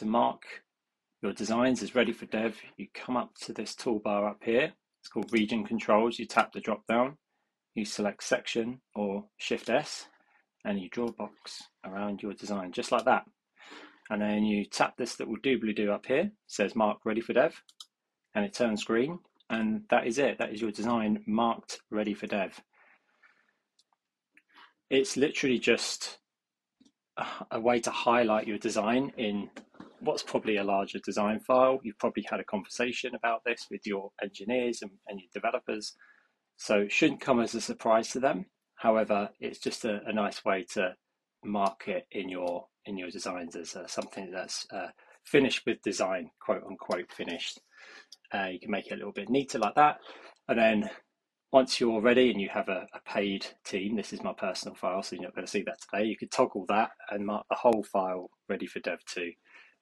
to mark your designs as ready for dev, you come up to this toolbar up here. It's called region controls. You tap the drop down, you select section or shift S, and you draw a box around your design just like that. And then you tap this little doobly doo up here, it says mark ready for dev, and it turns green. And that is it. That is your design marked ready for dev. It's literally just a way to highlight your design in what's probably a larger design file. You've probably had a conversation about this with your engineers and, and your developers. So it shouldn't come as a surprise to them. However, it's just a, a nice way to mark it in your in your designs as uh, something that's uh, finished with design, quote unquote finished. Uh, you can make it a little bit neater like that. And then once you're ready and you have a, a, paid team, this is my personal file, so you're not going to see that today. You could toggle that and mark the whole file ready for Dev 2,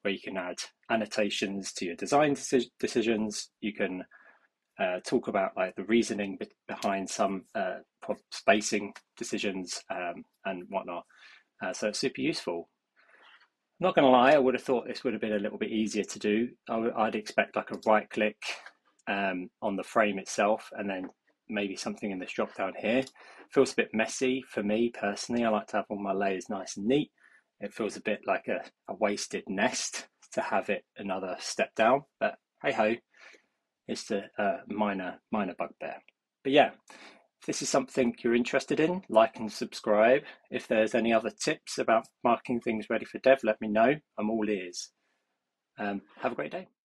where you can add annotations to your design deci- decisions. You can uh, talk about like the reasoning behind some uh, spacing decisions um, and whatnot. Uh, so it's super useful. I'm not going to lie, I would have thought this would have been a little bit easier to do. I w- I'd expect like a right click um, on the frame itself and then maybe something in this drop down here. Feels a bit messy for me personally. I like to have all my layers nice and neat. It feels a bit like a, a wasted nest to have it another step down, but hey ho, it's a, uh, minor minor bugbear. But yeah, if this is something you're interested in, like and subscribe. If there's any other tips about marking things ready for dev, let me know. I'm all ears. Um, have a great day.